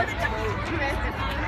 läuft.